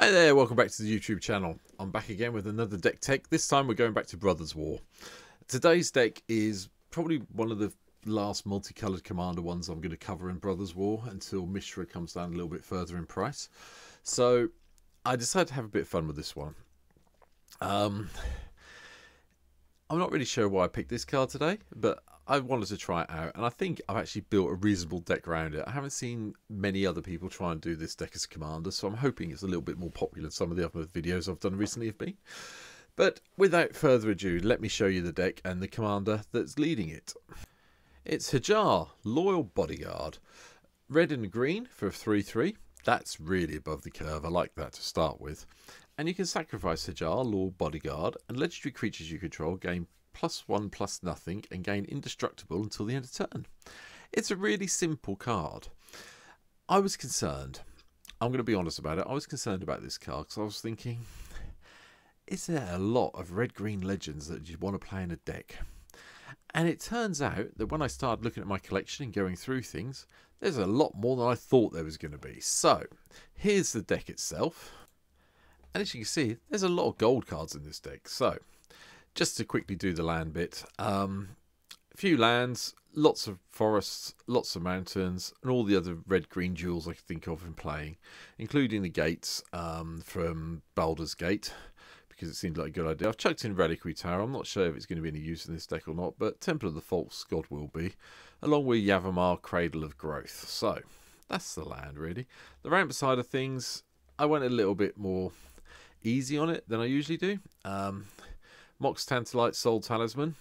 Hi there, welcome back to the YouTube channel. I'm back again with another deck tech. This time we're going back to Brothers War. Today's deck is probably one of the last multicolored commander ones I'm going to cover in Brothers War until Mishra comes down a little bit further in price. So I decided to have a bit of fun with this one. Um, I'm not really sure why I picked this card today, but I wanted to try it out, and I think I've actually built a reasonable deck around it. I haven't seen many other people try and do this deck as a commander, so I'm hoping it's a little bit more popular than some of the other videos I've done recently have been. But without further ado, let me show you the deck and the commander that's leading it. It's Hajar, Loyal Bodyguard. Red and green for a 3-3. That's really above the curve. I like that to start with. And you can sacrifice Hajar, Loyal Bodyguard, and legendary creatures you control gain plus one plus nothing and gain indestructible until the end of turn. It's a really simple card. I was concerned. I'm going to be honest about it. I was concerned about this card because I was thinking, is there a lot of red green legends that you want to play in a deck? And it turns out that when I started looking at my collection and going through things, there's a lot more than I thought there was going to be. So, here's the deck itself. And as you can see, there's a lot of gold cards in this deck. So, just to quickly do the land bit, um, few lands, lots of forests, lots of mountains, and all the other red-green jewels I can think of in playing, including the gates um, from Baldur's Gate, because it seemed like a good idea. I've chucked in Reliquary Tower. I'm not sure if it's going to be any use in this deck or not, but Temple of the False God will be, along with Yavimaya, Cradle of Growth. So, that's the land, really. The ramp side of things, I went a little bit more easy on it than I usually do. Um, Mox Tantalite Sol Talisman,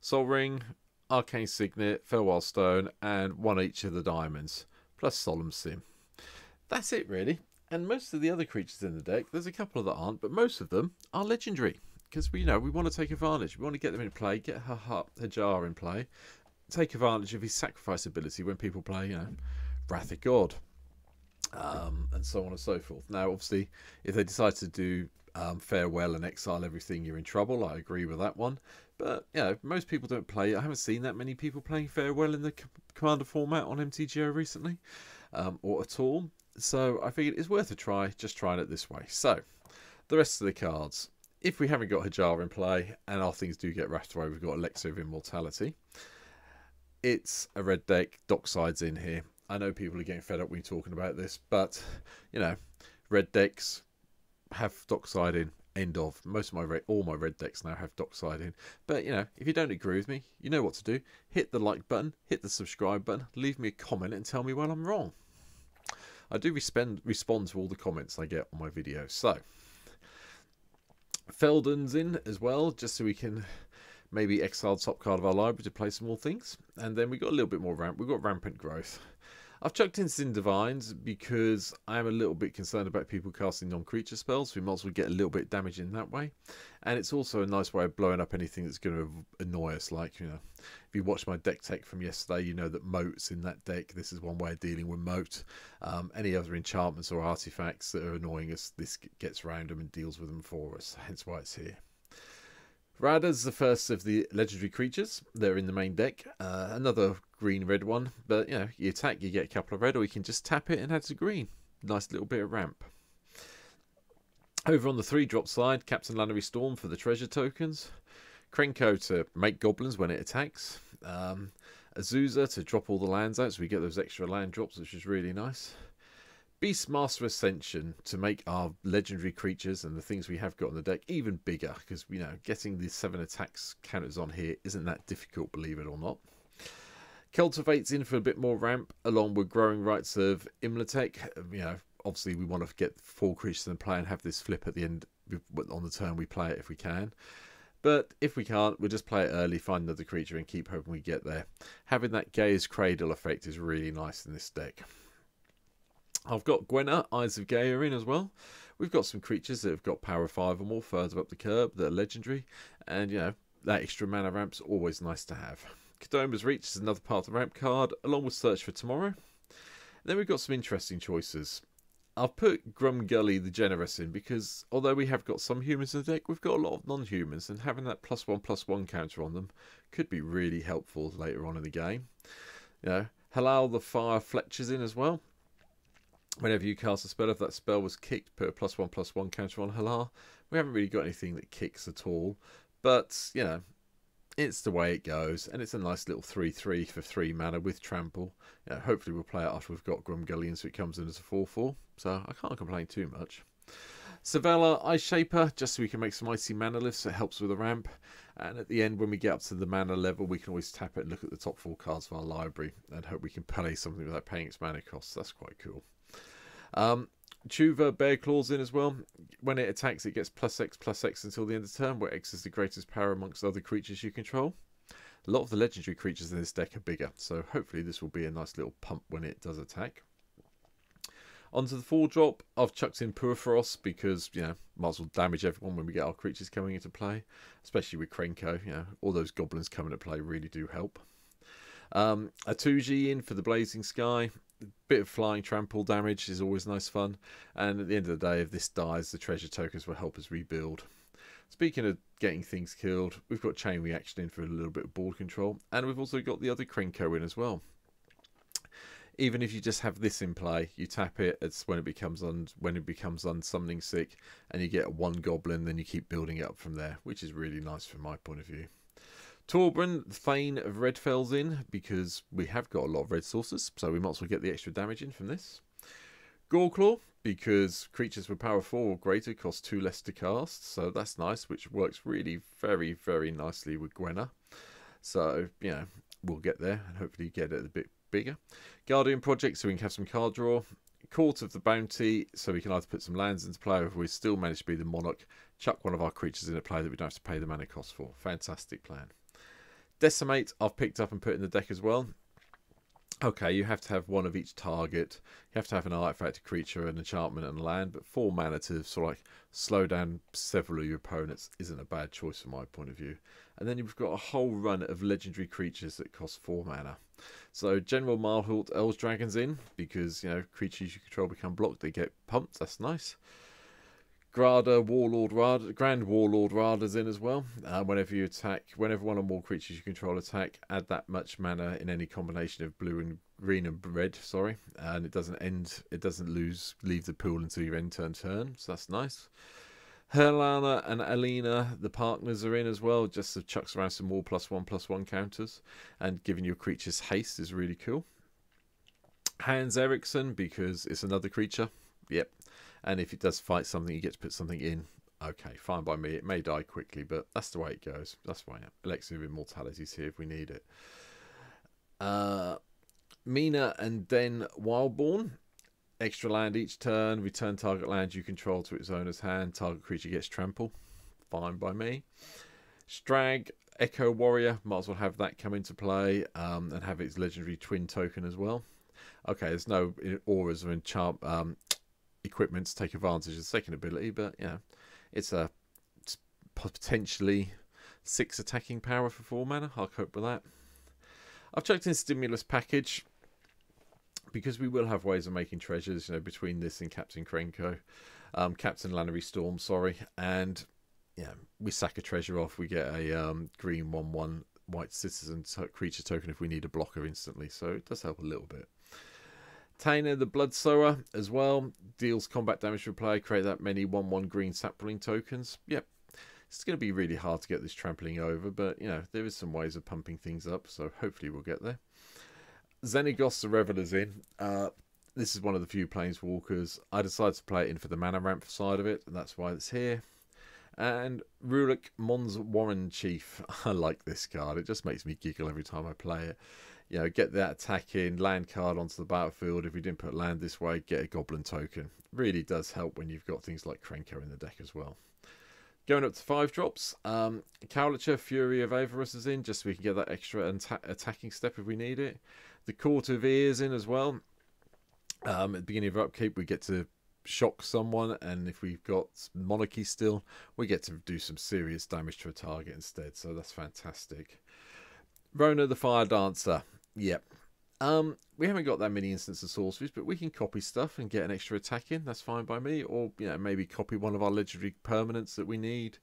Sol Ring, Arcane Signet, Fellwar Stone, and one each of the diamonds, plus Solemn Sim. That's it, really. And most of the other creatures in the deck, there's a couple that aren't, but most of them are legendary. Because we you know we want to take advantage. We want to get them in play, get her heart, Hajar in play, take advantage of his sacrifice ability when people play, you know, Wrath of God, um, and so on and so forth. Now, obviously, if they decide to do um, farewell and exile everything, you're in trouble. I agree with that one. But, you know, most people don't play. I haven't seen that many people playing farewell in the commander format on MTGO recently, um, or at all. So I figured it's worth a try, just trying it this way. So, the rest of the cards. If we haven't got Hajar in play, and our things do get rashed away, we've got Elixir of Immortality. It's a red deck, Dockside's in here. I know people are getting fed up when you're talking about this, but, you know, red decks, have Dockside in. End of. Most of my red, all my red decks now have Dockside in. But you know, if you don't agree with me, you know what to do. Hit the like button, hit the subscribe button, leave me a comment, and tell me when I'm wrong. I do respond respond to all the comments I get on my videos. So, Feldon's in as well, just so we can maybe exile top card of our library to play some more things. And then we got a little bit more ramp. We've got rampant growth. I've chucked in Sin Divines because I am a little bit concerned about people casting non-creature spells. We might as well get a little bit of damage in that way. And it's also a nice way of blowing up anything that's going to annoy us. Like, you know, if you watch my deck tech from yesterday, you know that Moat's in that deck. This is one way of dealing with Moat. Um, any other enchantments or artifacts that are annoying us, this gets around them and deals with them for us. Hence why it's here. Radha's the first of the legendary creatures. They're in the main deck. Uh, another green red one, but you know, you attack, you get a couple of red, or you can just tap it and add to green. Nice little bit of ramp. Over on the three drop side, Captain Lannery Storm for the treasure tokens. Krenko to make goblins when it attacks. Um, Azusa to drop all the lands out so we get those extra land drops, which is really nice. Beastmaster Ascension to make our legendary creatures and the things we have got on the deck even bigger because you know getting the seven attacks counters on here isn't that difficult, believe it or not. Cultivates in for a bit more ramp along with Growing rights of Itlimoc. You know, obviously we want to get four creatures in the play and have this flip at the end on the turn we play it if we can. But if we can't, we'll just play it early, find another creature and keep hoping we get there. Having that Gaea's Cradle effect is really nice in this deck. I've got Gwenna, Eyes of Gaia in as well. We've got some creatures that have got power 5 or more further up the curb that are legendary. And, you know, that extra mana ramp's always nice to have. Kodama's Reach is another part of the ramp card, along with Search for Tomorrow. And then we've got some interesting choices. I've put Grumgully the Generous in because although we have got some humans in the deck, we've got a lot of non-humans and having that plus one plus one counter on them could be really helpful later on in the game. You know, Hallar the Firefletcher's in as well Whenever you cast a spell, if that spell was kicked, put a plus one plus one counter on Hallar. We haven't really got anything that kicks at all, but you know, it's the way it goes, and it's a nice little 3 3 for 3 mana with trample. You know, hopefully, we'll play it after we've got Grumgullion so it comes in as a 4 4, so I can't complain too much. Svella Ice Shaper, just so we can make some icy Manaliths, it helps with the ramp. And at the end, when we get up to the mana level, we can always tap it and look at the top four cards of our library and hope we can play something without paying its mana costs. That's quite cool. Um, Chuva Bear Claws in as well. When it attacks, it gets plus X plus X until the end of the turn, where X is the greatest power amongst other creatures you control. A lot of the legendary creatures in this deck are bigger, so hopefully this will be a nice little pump when it does attack. Onto the four drop, I've chucked in Purphoros because, you know, might as well damage everyone when we get our creatures coming into play, especially with Krenko. You know, all those goblins coming to play really do help. Um, Atsushi in for the Blazing Sky bit of flying trample damage is always nice fun. And at the end of the day, if this dies, the treasure tokens will help us rebuild. Speaking of getting things killed, we've got chain reaction in for a little bit of board control, and we've also got the other Krenko in as well. Even if you just have this in play, you tap it. It's when it becomes un when it becomes unsummoning sick, and you get one goblin. Then you keep building it up from there, which is really nice from my point of view. Torbran, Thane of Redfell's in because we have got a lot of red sources, so we might as well get the extra damage in from this. Goreclaw, because creatures with power 4 or greater cost 2 less to cast, so that's nice, which works really very, very nicely with Gwenna. So, you know, we'll get there and hopefully get it a bit bigger. Guardian Project, so we can have some card draw. Court of the Bounty, so we can either put some lands into play if we still manage to be the Monarch, chuck one of our creatures in into play that we don't have to pay the mana cost for. Fantastic plan. Decimate I've picked up and put in the deck as well. Okay, you have to have one of each target. You have to have an artifact, creature, an enchantment, and a land. But four mana to sort of like slow down several of your opponents isn't a bad choice from my point of view. And then you've got a whole run of legendary creatures that cost four mana. So General Marhault Elsdragon's in because you know creatures you control become blocked. They get pumped. That's nice. Grada Warlord Radha, Grand Warlord Radha's in as well. Uh, whenever you attack, whenever one or more creatures you control attack, add that much mana in any combination of blue and green and red. Sorry, and it doesn't end. It doesn't lose. Leave the pool until your end turn turn. So that's nice. Halana and Alena, the partners, are in as well. Just to chucks around some more plus one plus one counters, and giving your creatures haste is really cool. Hans Eriksson because it's another creature. Yep, and if it does fight something, you get to put something in. Okay, fine by me. It may die quickly, but that's the way it goes. That's why Elixir of Immortality is here if we need it. Uh, Mina and Denn Wildborn. Extra land each turn. Return target land you control to its owner's hand. Target creature gets trample. Fine by me. Strag, Echo Warrior. Might as well have that come into play um, and have its legendary twin token as well. Okay, there's no auras or enchant um, equipment to take advantage of the second ability, but yeah, it's a it's potentially six attacking power for four mana. I'll cope with that. I've chucked in stimulus package because we will have ways of making treasures, you know, between this and Captain Krenko, um, Captain Lannery Storm, sorry, and yeah, we sack a treasure off, we get a um, green one-one white citizen creature token if we need a blocker instantly, so it does help a little bit. The Bloodsower as well. Deals combat damage to player. Create that many 1-1 green sapling tokens. Yep. It's going to be really hard to get this trampling over, but, you know, there is some ways of pumping things up, so hopefully we'll get there. Xenagos the Reveler's in. Uh, this is one of the few Planeswalkers. I decided to play it in for the mana ramp side of it, and that's why it's here. And Ruric Mons Warren Chief. I like this card. It just makes me giggle every time I play it you know, get that attacking land card onto the battlefield. If we didn't put land this way, get a goblin token. Really does help when you've got things like Krenko in the deck as well. Going up to five drops, um, Cowliture, Fury of Avarice is in, just so we can get that extra attacking step if we need it. The Court of Ears in as well. Um, at the beginning of upkeep, we get to shock someone, and if we've got Monarchy still, we get to do some serious damage to a target instead, so that's fantastic. Rionya the Fire Dancer. Yep. Um, we haven't got that many instances of sorceries, but we can copy stuff and get an extra attack in. That's fine by me. Or, you know, maybe copy one of our legendary permanents that we need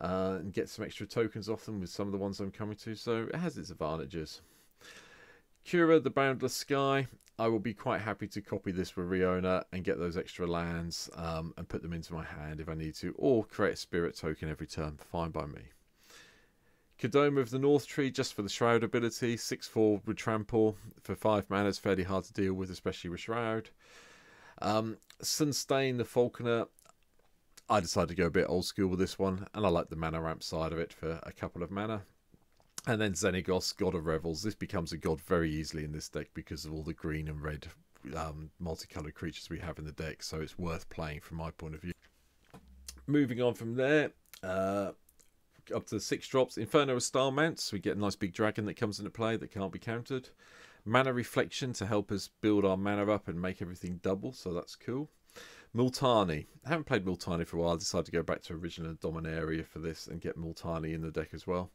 uh, and get some extra tokens off them with some of the ones I'm coming to. So it has its advantages. Kura, the Boundless Sky. I will be quite happy to copy this with Rionya and get those extra lands um, and put them into my hand if I need to, or create a spirit token every turn. Fine by me. Kodama of the North Tree, just for the Shroud ability. 6-4 with Trample for 5 mana. It's fairly hard to deal with, especially with Shroud. Um, Sunastian, the Falconer. I decided to go a bit old school with this one, and I like the mana ramp side of it for a couple of mana. And then Xenagos, God of Revels. This becomes a god very easily in this deck because of all the green and red um, multicolored creatures we have in the deck, so it's worth playing from my point of view. Moving on from there, uh, up to six drops. Inferno of Star Mounts. We get a nice big dragon that comes into play that can't be countered. Mana Reflection to help us build our mana up and make everything double, so that's cool. Multani. I haven't played Multani for a while. I decided to go back to original Dominaria for this and get Multani in the deck as well.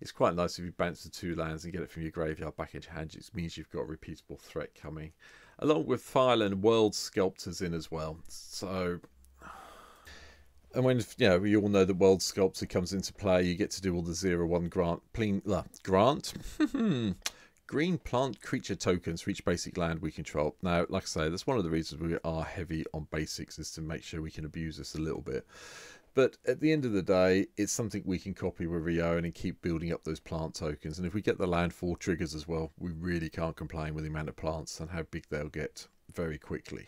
It's quite nice if you bounce the two lands and get it from your graveyard back into hand. It means you've got a repeatable threat coming. Along with Thailand World Sculptors in as well. So and when you know we all know the world sculptor comes into play you get to do all the zero one grant uh, grant? Green plant creature tokens for each basic land we control. Now like i say that's one of the reasons we are heavy on basics is to make sure we can abuse this a little bit. But at the end of the day it's something we can copy with rio and keep building up those plant tokens. And if we get the landfall triggers as well we really can't complain with the amount of plants and how big they'll get very quickly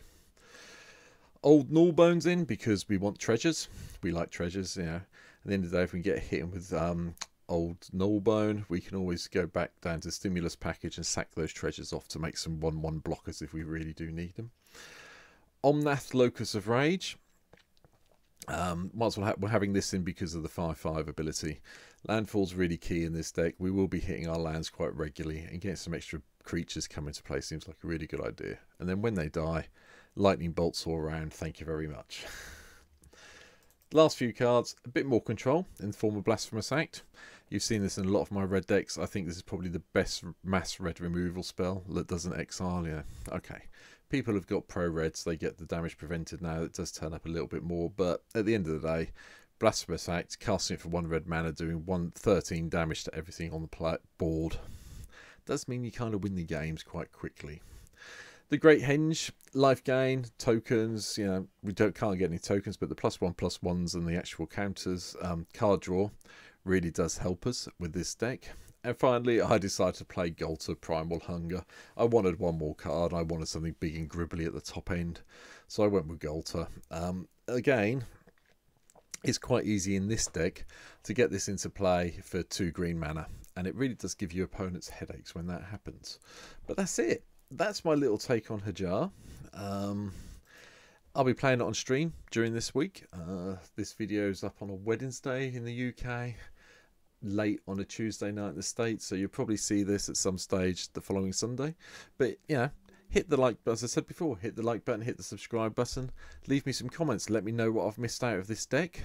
old Gnawbone's in because we want treasures. We like treasures, you know. At the end of the day, if we get hit with um, old Gnawbone, we can always go back down to Stimulus package and sack those treasures off to make some 1-1 blockers if we really do need them. Omnath Locus of Rage. Um, might as well ha we're having this in because of the 5-5 ability. Landfall's really key in this deck. We will be hitting our lands quite regularly and getting some extra creatures come into play seems like a really good idea. And then when they die, lightning bolts all around. Thank you very much. Last few cards, a bit more control in the form of Blasphemous Act. You've seen this in a lot of my red decks. I think this is probably the best mass red removal spell that doesn't exile you. Okay, people have got pro reds, they get the damage prevented now. It does turn up a little bit more, but at the end of the day, Blasphemous Act, casting it for one red mana, doing one 13 damage to everything on the board, does mean you kind of win the games quite quickly. The Great Henge, life gain, tokens, you know, we don't can't get any tokens, but the plus one, plus ones and the actual counters, um, card draw really does help us with this deck. And finally, I decided to play Ghalta Primal Hunger. I wanted one more card. I wanted something big and gribbly at the top end. So I went with Ghalta. Um, again, it's quite easy in this deck to get this into play for two green mana. And it really does give your opponents headaches when that happens. But that's it that's my little take on Hajar. Um, I'll be playing it on stream during this week. Uh, this video is up on a Wednesday in the UK, late on a Tuesday night in the States, so you'll probably see this at some stage the following Sunday. But, you know, hit the like as I said before, hit the like button, hit the subscribe button, leave me some comments, let me know what I've missed out of this deck,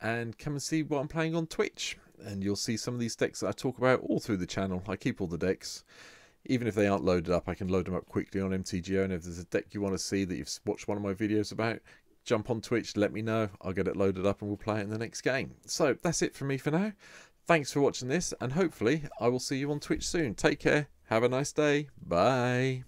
and come and see what I'm playing on Twitch. And you'll see some of these decks that I talk about all through the channel. I keep all the decks even if they aren't loaded up, I can load them up quickly on MTGO. And if there's a deck you want to see that you've watched one of my videos about, jump on Twitch, let me know. I'll get it loaded up and we'll play it in the next game. So that's it from me for now. Thanks for watching this, and hopefully I will see you on Twitch soon. Take care. Have a nice day. Bye.